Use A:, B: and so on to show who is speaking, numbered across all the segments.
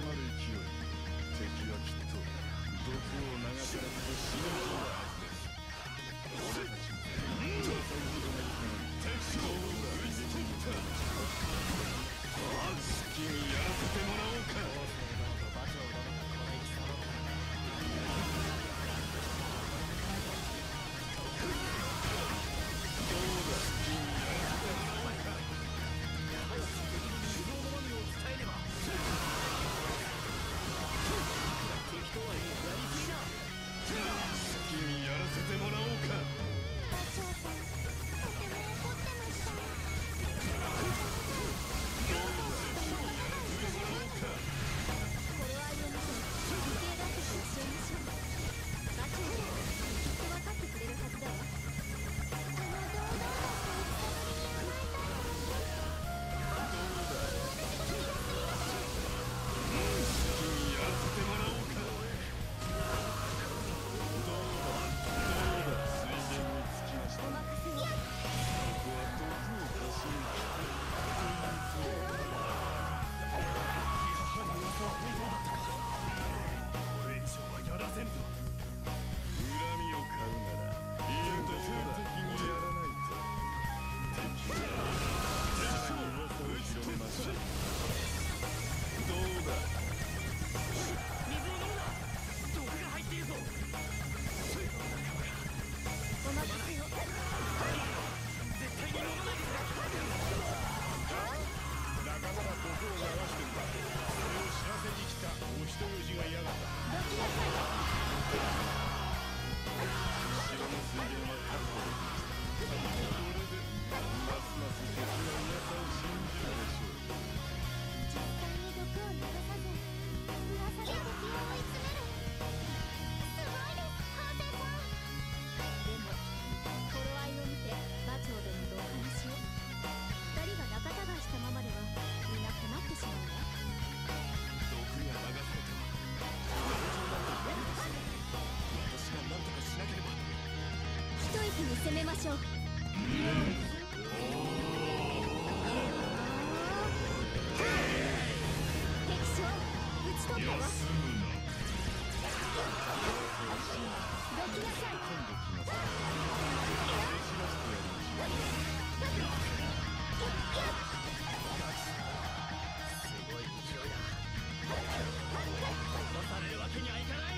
A: 迫る勢い。敵はきっと毒を流されて死ぬ。
B: ょう。か
A: 敵たれる
B: わ
C: け
B: に
C: はいかない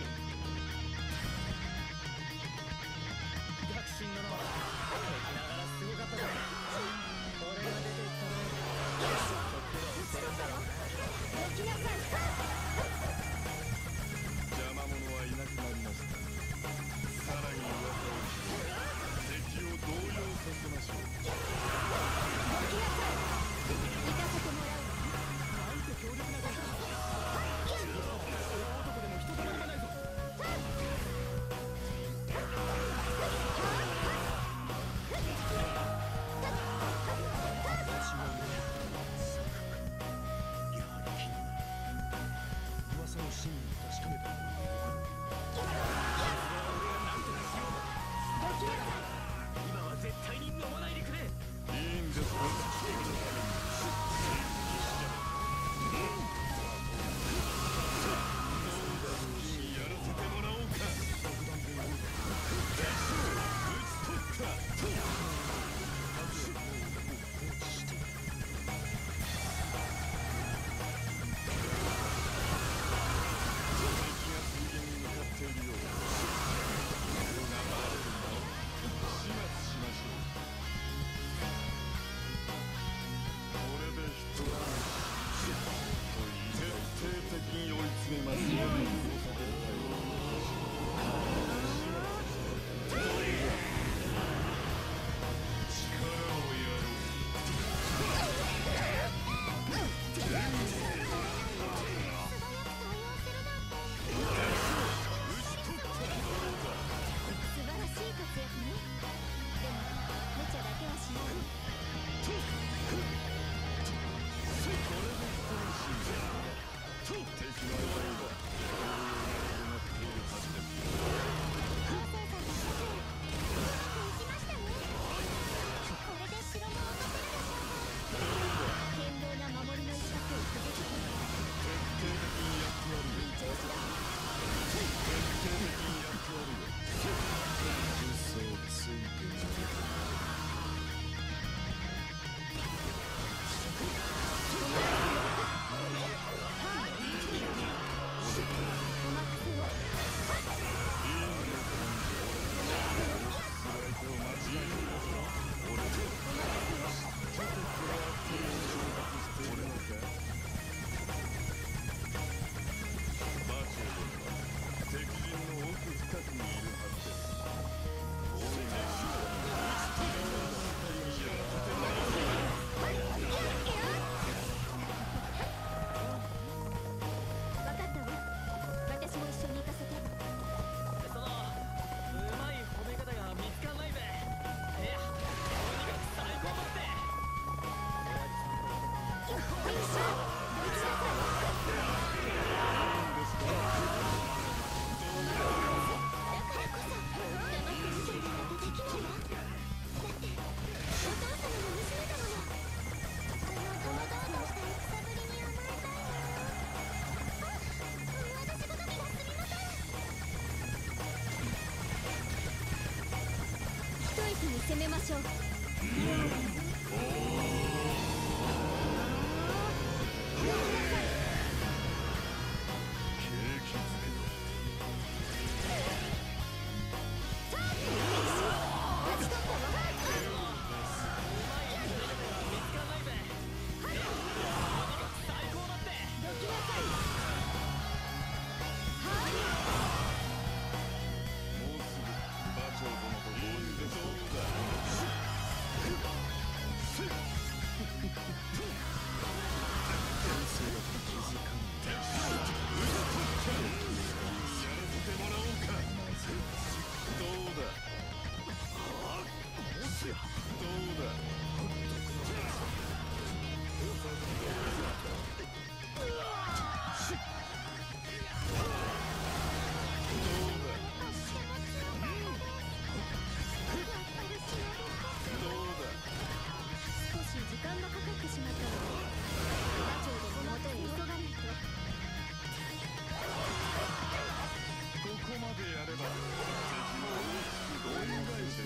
B: 攻めましょう、
A: う
B: ん。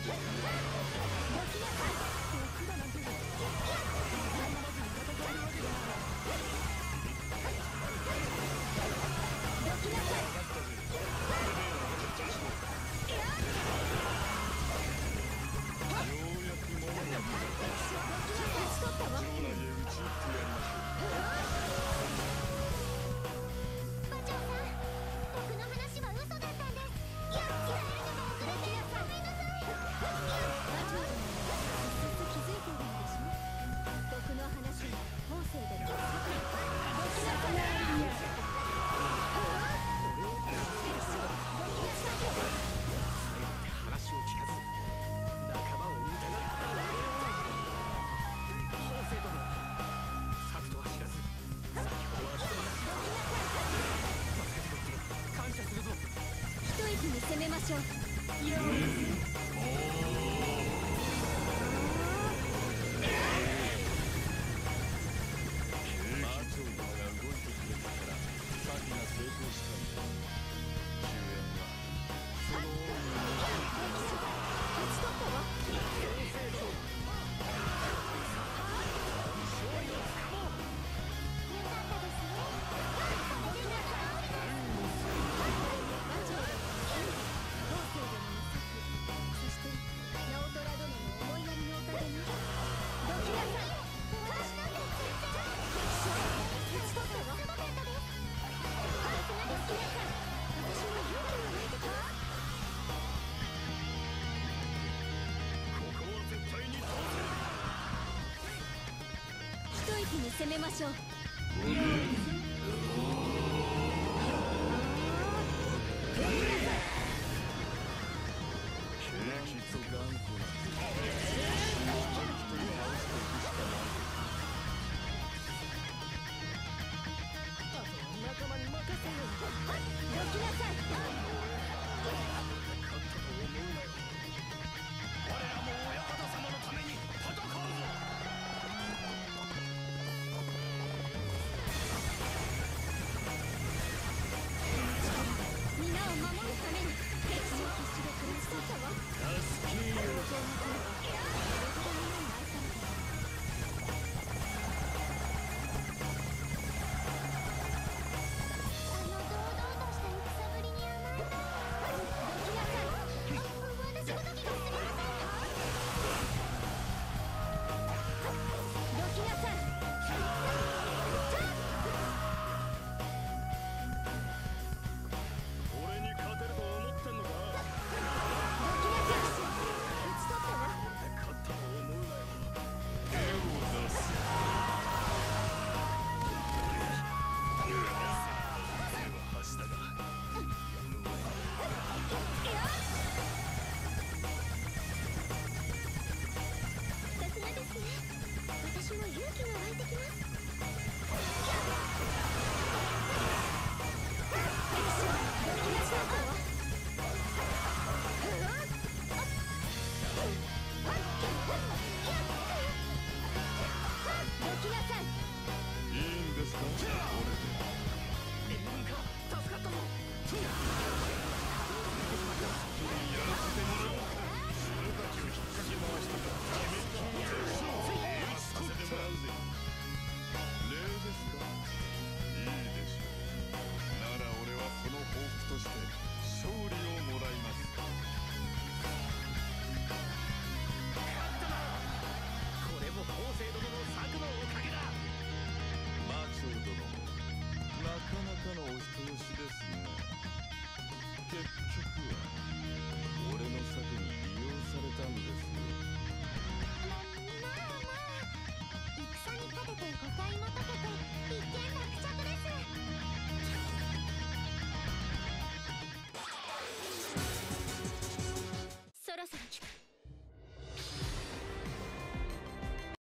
B: 時の攻めましょう。